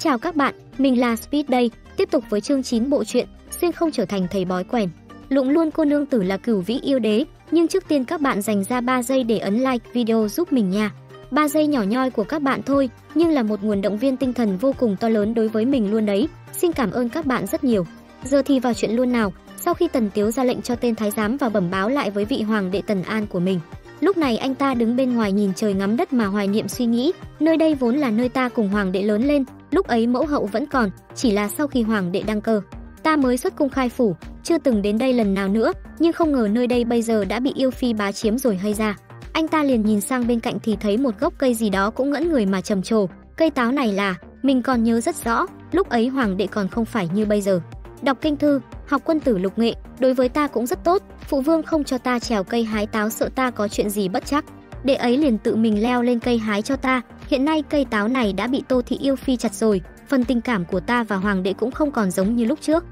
chào các bạn, mình là Speed đây, tiếp tục với chương 9 bộ truyện, xuyên không trở thành thầy bói quèn. Lụng luôn cô nương tử là cửu vĩ yêu đế, nhưng trước tiên các bạn dành ra 3 giây để ấn like video giúp mình nha. 3 giây nhỏ nhoi của các bạn thôi, nhưng là một nguồn động viên tinh thần vô cùng to lớn đối với mình luôn đấy. Xin cảm ơn các bạn rất nhiều. Giờ thì vào chuyện luôn nào. Sau khi Tần Tiếu ra lệnh cho tên thái giám và bẩm báo lại với vị hoàng đệ Tần An của mình, Lúc này anh ta đứng bên ngoài nhìn trời ngắm đất mà hoài niệm suy nghĩ, nơi đây vốn là nơi ta cùng hoàng đệ lớn lên, lúc ấy mẫu hậu vẫn còn, chỉ là sau khi hoàng đệ đăng cơ, ta mới xuất cung khai phủ, chưa từng đến đây lần nào nữa, nhưng không ngờ nơi đây bây giờ đã bị yêu phi bá chiếm rồi hay ra. Anh ta liền nhìn sang bên cạnh thì thấy một gốc cây gì đó cũng ngẫn người mà trầm trồ, cây táo này là, mình còn nhớ rất rõ, lúc ấy hoàng đệ còn không phải như bây giờ. Đọc kinh thư, học quân tử lục nghệ, đối với ta cũng rất tốt, phụ vương không cho ta trèo cây hái táo sợ ta có chuyện gì bất chắc. Đệ ấy liền tự mình leo lên cây hái cho ta, hiện nay cây táo này đã bị Tô thị yêu phi chặt rồi, phần tình cảm của ta và hoàng đệ cũng không còn giống như lúc trước.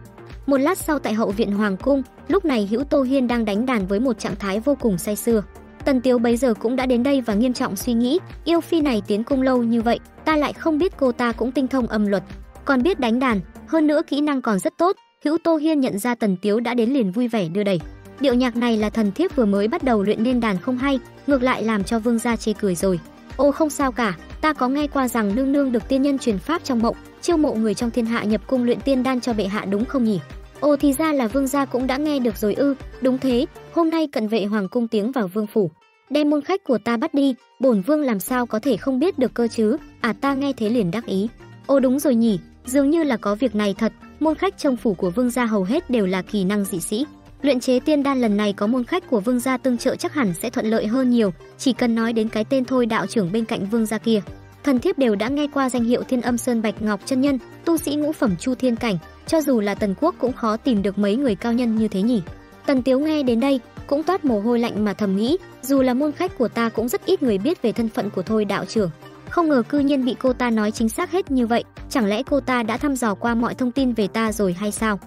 Một lát sau tại hậu viện hoàng cung, lúc này Hữu Tô Hiên đang đánh đàn với một trạng thái vô cùng say sưa. Tần Tiếu bấy giờ cũng đã đến đây và nghiêm trọng suy nghĩ, yêu phi này tiến cung lâu như vậy, ta lại không biết cô ta cũng tinh thông âm luật, còn biết đánh đàn, hơn nữa kỹ năng còn rất tốt. Hữu Tô Hiên nhận ra Tần Tiếu đã đến liền vui vẻ đưa đẩy. Điệu nhạc này là thần thiếp vừa mới bắt đầu luyện nên đàn không hay, ngược lại làm cho vương gia chê cười rồi. Ô không sao cả, ta có nghe qua rằng nương nương được tiên nhân truyền pháp trong mộng, chiêu mộ người trong thiên hạ nhập cung luyện tiên đan cho bệ hạ đúng không nhỉ? Ồ thì ra là vương gia cũng đã nghe được rồi ư, đúng thế, hôm nay cận vệ hoàng cung tiếng vào vương phủ. Đem môn khách của ta bắt đi, bổn vương làm sao có thể không biết được cơ chứ? À ta nghe thế liền đắc ý. Ồ đúng rồi nhỉ, dường như là có việc này thật, môn khách trong phủ của vương gia hầu hết đều là kỳ năng dị sĩ. Luyện chế tiên đan lần này có môn khách của vương gia tương trợ chắc hẳn sẽ thuận lợi hơn nhiều, chỉ cần nói đến cái tên thôi đạo trưởng bên cạnh vương gia kia. Thần thiếp đều đã nghe qua danh hiệu Thiên Âm Sơn Bạch Ngọc chân nhân, tu sĩ ngũ phẩm Chu Thiên cảnh, cho dù là Tần Quốc cũng khó tìm được mấy người cao nhân như thế nhỉ. Tần Tiếu nghe đến đây, cũng toát mồ hôi lạnh mà thầm nghĩ, dù là môn khách của ta cũng rất ít người biết về thân phận của thôi đạo trưởng. Không ngờ cư nhiên bị cô ta nói chính xác hết như vậy, chẳng lẽ cô ta đã thăm dò qua mọi thông tin về ta rồi hay sao?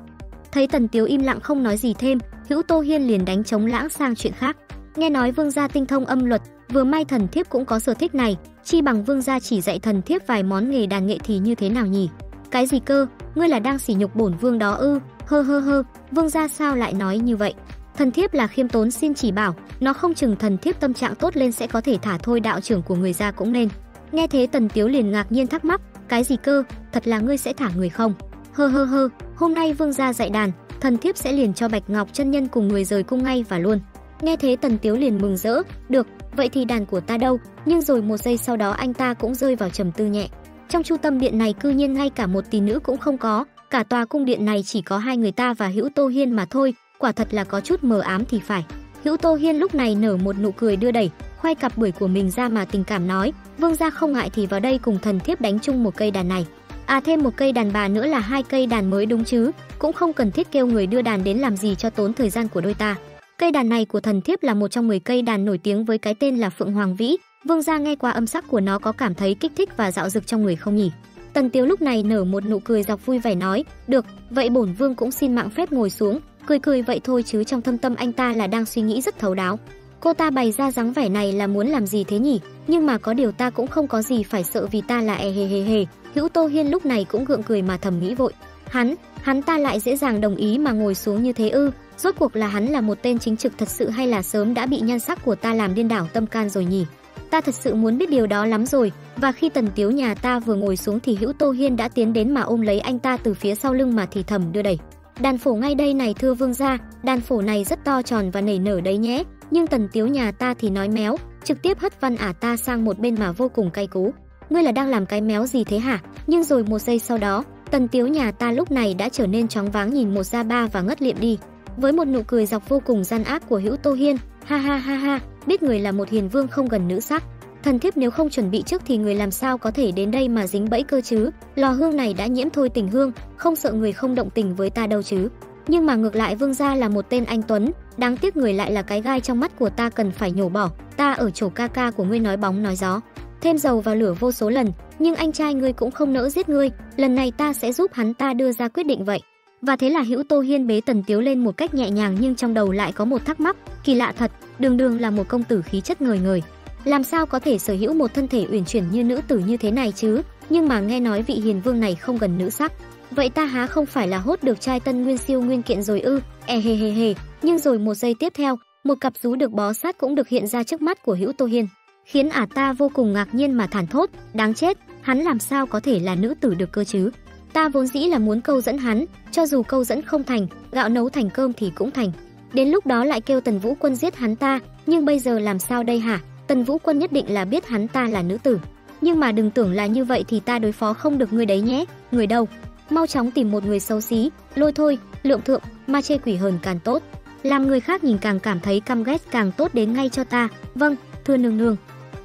Thấy Tần Tiếu im lặng không nói gì thêm, Hữu Tô Hiên liền đánh chống lãng sang chuyện khác. Nghe nói Vương gia tinh thông âm luật, vừa may thần thiếp cũng có sở thích này, chi bằng Vương gia chỉ dạy thần thiếp vài món nghề đàn nghệ thì như thế nào nhỉ? Cái gì cơ, ngươi là đang sỉ nhục bổn vương đó ư? Hơ hơ hơ, Vương gia sao lại nói như vậy? Thần thiếp là khiêm tốn xin chỉ bảo, nó không chừng thần thiếp tâm trạng tốt lên sẽ có thể thả thôi đạo trưởng của người gia cũng nên. Nghe thế Tần Tiếu liền ngạc nhiên thắc mắc, cái gì cơ, thật là ngươi sẽ thả người không? Hơ hơ hơ, hôm nay vương gia dạy đàn, thần thiếp sẽ liền cho Bạch Ngọc chân nhân cùng người rời cung ngay và luôn. Nghe thế Tần Tiếu liền mừng rỡ, được, vậy thì đàn của ta đâu? Nhưng rồi một giây sau đó anh ta cũng rơi vào trầm tư nhẹ. Trong chu tâm điện này cư nhiên ngay cả một tỷ nữ cũng không có, cả tòa cung điện này chỉ có hai người ta và Hữu Tô Hiên mà thôi, quả thật là có chút mờ ám thì phải. Hữu Tô Hiên lúc này nở một nụ cười đưa đẩy, khoai cặp bưởi của mình ra mà tình cảm nói, vương gia không ngại thì vào đây cùng thần thiếp đánh chung một cây đàn này. À thêm một cây đàn bà nữa là hai cây đàn mới đúng chứ, cũng không cần thiết kêu người đưa đàn đến làm gì cho tốn thời gian của đôi ta. Cây đàn này của thần thiếp là một trong 10 cây đàn nổi tiếng với cái tên là Phượng Hoàng Vĩ, Vương gia nghe qua âm sắc của nó có cảm thấy kích thích và dạo dực trong người không nhỉ? Tần Tiếu lúc này nở một nụ cười dọc vui vẻ nói, "Được, vậy bổn vương cũng xin mạng phép ngồi xuống." Cười cười vậy thôi chứ trong thâm tâm anh ta là đang suy nghĩ rất thấu đáo. Cô ta bày ra dáng vẻ này là muốn làm gì thế nhỉ? Nhưng mà có điều ta cũng không có gì phải sợ vì ta là e hề hề hề. Hữu Tô Hiên lúc này cũng gượng cười mà thầm nghĩ vội. Hắn, hắn ta lại dễ dàng đồng ý mà ngồi xuống như thế ư? Rốt cuộc là hắn là một tên chính trực thật sự hay là sớm đã bị nhan sắc của ta làm điên đảo tâm can rồi nhỉ? Ta thật sự muốn biết điều đó lắm rồi, và khi Tần Tiếu nhà ta vừa ngồi xuống thì Hữu Tô Hiên đã tiến đến mà ôm lấy anh ta từ phía sau lưng mà thì thầm đưa đẩy. Đàn phổ ngay đây này thưa vương gia, đàn phổ này rất to tròn và nảy nở đấy nhé, nhưng Tần Tiếu nhà ta thì nói méo, trực tiếp hất văn ả ta sang một bên mà vô cùng cay cú. Ngươi là đang làm cái méo gì thế hả? Nhưng rồi một giây sau đó, Tần Tiếu nhà ta lúc này đã trở nên chóng váng nhìn một ra ba và ngất liệm đi. Với một nụ cười dọc vô cùng gian ác của Hữu Tô Hiên, ha ha ha ha, biết người là một hiền vương không gần nữ sắc. Thần thiếp nếu không chuẩn bị trước thì người làm sao có thể đến đây mà dính bẫy cơ chứ? Lò hương này đã nhiễm thôi tình hương, không sợ người không động tình với ta đâu chứ. Nhưng mà ngược lại Vương gia là một tên anh tuấn, đáng tiếc người lại là cái gai trong mắt của ta cần phải nhổ bỏ. Ta ở chỗ ca ca của ngươi nói bóng nói gió, thêm dầu vào lửa vô số lần, nhưng anh trai ngươi cũng không nỡ giết ngươi, lần này ta sẽ giúp hắn ta đưa ra quyết định vậy. Và thế là Hữu Tô Hiên bế Tần Tiếu lên một cách nhẹ nhàng nhưng trong đầu lại có một thắc mắc, kỳ lạ thật, đường đường là một công tử khí chất người người, làm sao có thể sở hữu một thân thể uyển chuyển như nữ tử như thế này chứ? nhưng mà nghe nói vị hiền vương này không gần nữ sắc. Vậy ta há không phải là hốt được trai tân nguyên siêu nguyên kiện rồi ư? E hề hề hề, nhưng rồi một giây tiếp theo, một cặp rú được bó sát cũng được hiện ra trước mắt của Hữu Tô Hiên, khiến ả ta vô cùng ngạc nhiên mà thản thốt, đáng chết, hắn làm sao có thể là nữ tử được cơ chứ? Ta vốn dĩ là muốn câu dẫn hắn, cho dù câu dẫn không thành, gạo nấu thành cơm thì cũng thành. Đến lúc đó lại kêu Tần Vũ Quân giết hắn ta, nhưng bây giờ làm sao đây hả? Tần Vũ Quân nhất định là biết hắn ta là nữ tử. Nhưng mà đừng tưởng là như vậy thì ta đối phó không được người đấy nhé. Người đâu? Mau chóng tìm một người xấu xí, lôi thôi, lượng thượng, ma chê quỷ hờn càng tốt. Làm người khác nhìn càng cảm thấy căm ghét càng tốt đến ngay cho ta. Vâng, thưa nương nương.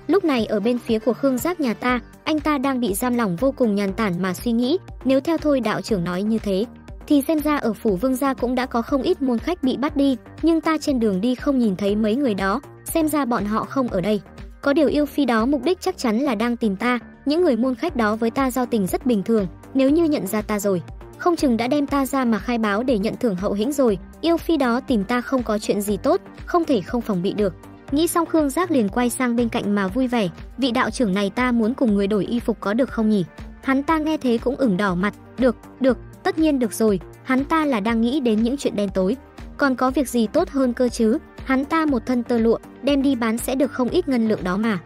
Lúc này ở bên phía của Khương Giác nhà ta, anh ta đang bị giam lỏng vô cùng nhàn tản mà suy nghĩ, nếu theo thôi đạo trưởng nói như thế, thì xem ra ở phủ Vương gia cũng đã có không ít môn khách bị bắt đi, nhưng ta trên đường đi không nhìn thấy mấy người đó, xem ra bọn họ không ở đây. Có điều yêu phi đó mục đích chắc chắn là đang tìm ta, những người môn khách đó với ta giao tình rất bình thường, nếu như nhận ra ta rồi, không chừng đã đem ta ra mà khai báo để nhận thưởng hậu hĩnh rồi, yêu phi đó tìm ta không có chuyện gì tốt, không thể không phòng bị được. Nghĩ xong Khương Giác liền quay sang bên cạnh mà vui vẻ, vị đạo trưởng này ta muốn cùng người đổi y phục có được không nhỉ? Hắn ta nghe thế cũng ửng đỏ mặt, được, được, tất nhiên được rồi, hắn ta là đang nghĩ đến những chuyện đen tối. Còn có việc gì tốt hơn cơ chứ, hắn ta một thân tơ lụa, đem đi bán sẽ được không ít ngân lượng đó mà.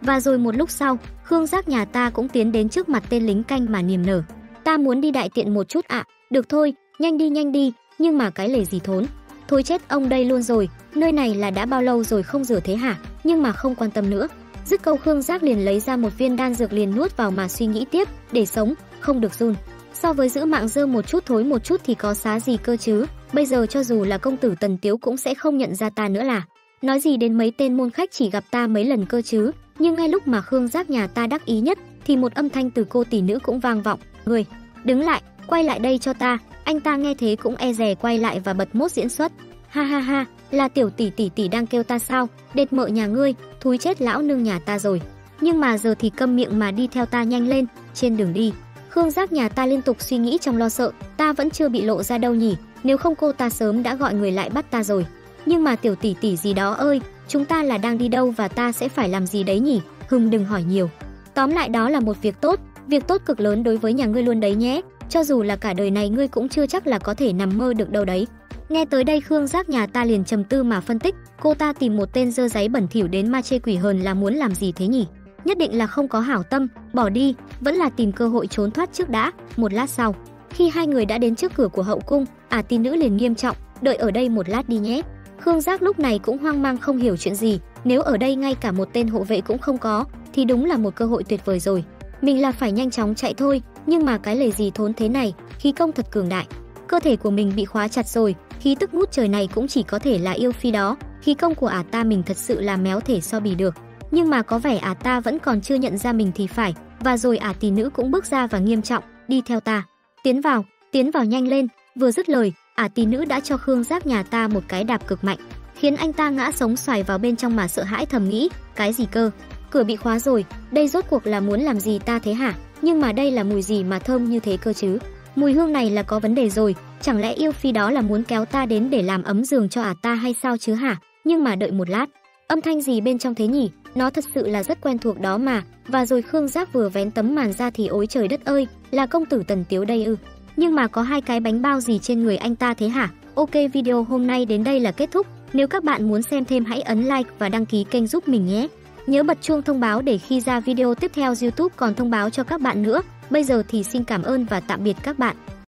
Và rồi một lúc sau, Khương Giác nhà ta cũng tiến đến trước mặt tên lính canh mà niềm nở. Ta muốn đi đại tiện một chút ạ, được thôi, nhanh đi nhanh đi, nhưng mà cái lề gì thốn. Thôi chết ông đây luôn rồi, nơi này là đã bao lâu rồi không rửa thế hả? Nhưng mà không quan tâm nữa. Dứt câu Khương Giác liền lấy ra một viên đan dược liền nuốt vào mà suy nghĩ tiếp, để sống, không được run. So với giữ mạng dơ một chút thối một chút thì có xá gì cơ chứ? Bây giờ cho dù là công tử Tần Tiếu cũng sẽ không nhận ra ta nữa là. Nói gì đến mấy tên môn khách chỉ gặp ta mấy lần cơ chứ? Nhưng ngay lúc mà Khương Giác nhà ta đắc ý nhất, thì một âm thanh từ cô tỷ nữ cũng vang vọng, "Người, đứng lại, quay lại đây cho ta." Anh ta nghe thế cũng e dè quay lại và bật mốt diễn xuất. Ha ha ha, là tiểu tỷ tỷ tỷ đang kêu ta sao? Đệt mợ nhà ngươi, thúi chết lão nương nhà ta rồi. Nhưng mà giờ thì câm miệng mà đi theo ta nhanh lên, trên đường đi. Khương Giác nhà ta liên tục suy nghĩ trong lo sợ, ta vẫn chưa bị lộ ra đâu nhỉ, nếu không cô ta sớm đã gọi người lại bắt ta rồi. Nhưng mà tiểu tỷ tỷ gì đó ơi, chúng ta là đang đi đâu và ta sẽ phải làm gì đấy nhỉ? Hưng đừng hỏi nhiều. Tóm lại đó là một việc tốt, việc tốt cực lớn đối với nhà ngươi luôn đấy nhé, cho dù là cả đời này ngươi cũng chưa chắc là có thể nằm mơ được đâu đấy. Nghe tới đây Khương Giác nhà ta liền trầm tư mà phân tích, cô ta tìm một tên dơ giấy bẩn thỉu đến ma chê quỷ hờn là muốn làm gì thế nhỉ? Nhất định là không có hảo tâm, bỏ đi, vẫn là tìm cơ hội trốn thoát trước đã. Một lát sau, khi hai người đã đến trước cửa của hậu cung, ả à, tin nữ liền nghiêm trọng, đợi ở đây một lát đi nhé. Khương Giác lúc này cũng hoang mang không hiểu chuyện gì, nếu ở đây ngay cả một tên hộ vệ cũng không có, thì đúng là một cơ hội tuyệt vời rồi. Mình là phải nhanh chóng chạy thôi, nhưng mà cái lời gì thốn thế này, khí công thật cường đại. Cơ thể của mình bị khóa chặt rồi, khí tức ngút trời này cũng chỉ có thể là yêu phi đó, khí công của ả ta mình thật sự là méo thể so bì được. Nhưng mà có vẻ ả ta vẫn còn chưa nhận ra mình thì phải, và rồi ả tỷ nữ cũng bước ra và nghiêm trọng, đi theo ta. Tiến vào, tiến vào nhanh lên, vừa dứt lời, ả tỷ nữ đã cho Khương Giác nhà ta một cái đạp cực mạnh, khiến anh ta ngã sống xoài vào bên trong mà sợ hãi thầm nghĩ, cái gì cơ? Cửa bị khóa rồi, đây rốt cuộc là muốn làm gì ta thế hả? Nhưng mà đây là mùi gì mà thơm như thế cơ chứ? Mùi hương này là có vấn đề rồi, chẳng lẽ yêu phi đó là muốn kéo ta đến để làm ấm giường cho ả ta hay sao chứ hả? Nhưng mà đợi một lát, âm thanh gì bên trong thế nhỉ? Nó thật sự là rất quen thuộc đó mà. Và rồi Khương Giác vừa vén tấm màn ra thì ối trời đất ơi, là công tử Tần Tiếu đây ư? Nhưng mà có hai cái bánh bao gì trên người anh ta thế hả? Ok video hôm nay đến đây là kết thúc. Nếu các bạn muốn xem thêm hãy ấn like và đăng ký kênh giúp mình nhé. Nhớ bật chuông thông báo để khi ra video tiếp theo YouTube còn thông báo cho các bạn nữa. Bây giờ thì xin cảm ơn và tạm biệt các bạn.